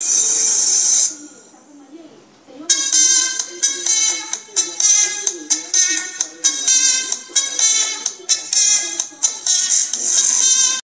you